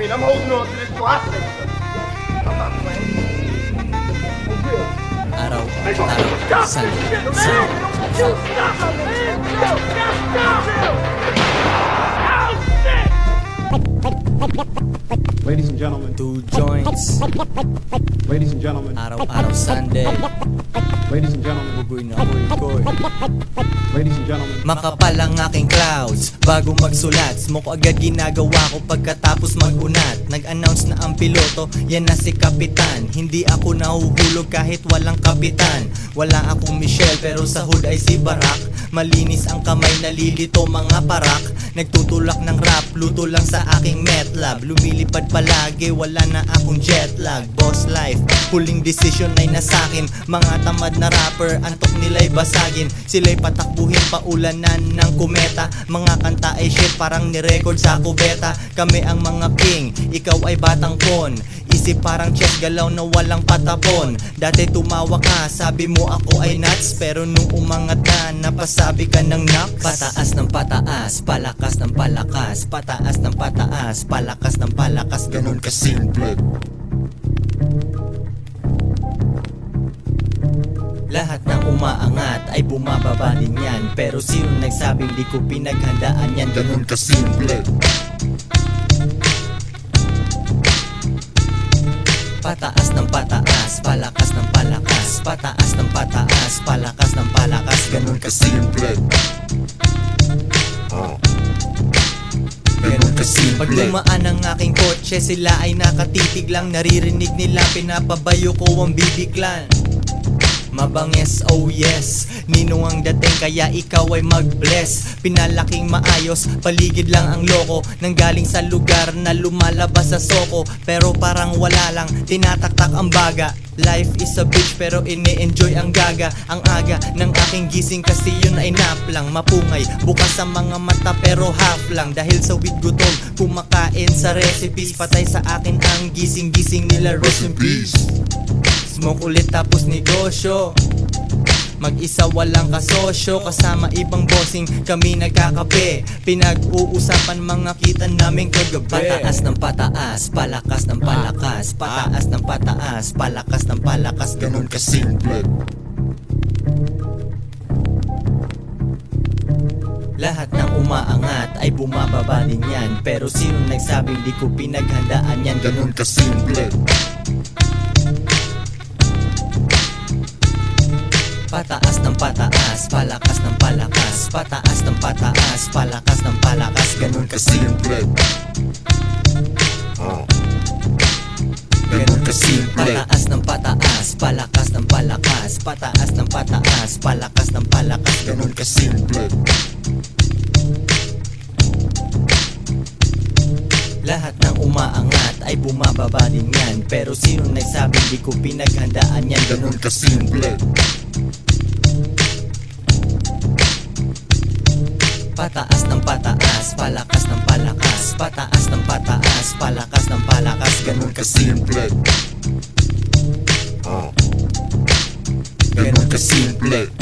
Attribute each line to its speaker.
Speaker 1: mean, I'm holding on to this till I say something. I'm not playing. Adult,
Speaker 2: adult,
Speaker 1: son, son,
Speaker 2: son.
Speaker 1: Stop, man! Stop, stop, oh, stop!
Speaker 3: Ladies and gentlemen,
Speaker 2: two joints.
Speaker 3: Ladies and gentlemen,
Speaker 2: Auto, Auto Sunday.
Speaker 3: Ladies and gentlemen.
Speaker 2: Bugoy na koy-koy.
Speaker 3: ladies and gentlemen,
Speaker 2: Makapal ang aking clouds Bago magsulat. Smoke agad ginagawa ko pagkatapos magunat. Nag-announce na ang piloto Yan na si Kapitan. Hindi ako nahuhulog kahit walang kapitan. Wala akong Michelle pero sa hood ay si Barack. Malinis ang kamay nalilito mga parak. Nagtutulak ng rap Luto lang sa aking metlab. Lumilipad palagi Wala na akong jet lag. Boss life Huling decision ay nasakin Mga tamad na rapper Antok nila'y basagin Sila'y patakbuhin paulanan ng kumeta Mga kanta ay shit parang nirecord sa kubeta. Kami ang mga king Ikaw ay batang pon Isip parang chess galaw na walang patapon. Dati tumawa ka, sabi mo ako ay nuts. Pero nung umangat na, napasabi ka ng nuts. Pataas ng pataas, palakas ng palakas. Pataas ng pataas, palakas ng palakas. Ganon kasimple Lahat ng umaangat ay bumababa din yan. Pero sino nagsabing di ko pinaghandaan yan. Ganon kasimple. Pataas ng pataas, palakas ng palakas. Pataas ng pataas, palakas ng palakas. Ganon kasimple. Ganon kasimple. Pag dumaan ang aking kotse Sila ay nakatitig lang. Naririnig nila Pinapabayo ko ang bibiglan Mabanges, oh yes Ninong ang dating kaya ikaw ay mag-bless. Pinalaking maayos, paligid lang ang loko. Nanggaling sa lugar na lumalabas sa soko. Pero parang wala lang, tinataktak ang baga. Life is a bitch pero ini-enjoy ang gaga. Ang aga ng aking gising kasi yun ay nap lang. Mapungay, bukas sa mga mata pero half lang. Dahil sa weed gutom, kumakain sa recipes. Patay sa akin ang gising-gising nila Rest in peace Smoke ulit tapos negosyo. Mag-isa walang kasosyo. Kasama ibang bossing Kami nagkakape. Pinag-uusapan mga kita namin kagabi. Pataas ng pataas Palakas ng palakas. Pataas ng pataas Palakas ng palakas. Ganon kasimple. Lahat ng umaangat ay bumababa din yan. Pero sino nagsabing di ko pinaghandaan yan? Ganon kasimple Pataas ng pataas, palakas ng palakas Pataas ng pataas, palakas ng palakas Ganon kasimple Ganon kasimple Pataas ng pataas, palakas ng palakas Pataas ng pataas, palakas ng palakas Ganon kasimple Lahat ng umaangat ay bumababa din yan Pero sino nagsabing di ko pinaghandaan yan Ganon kasimple Pataas Pataas ng pataas, palakas ng palakas Ganon kasimple. Ganon kasimple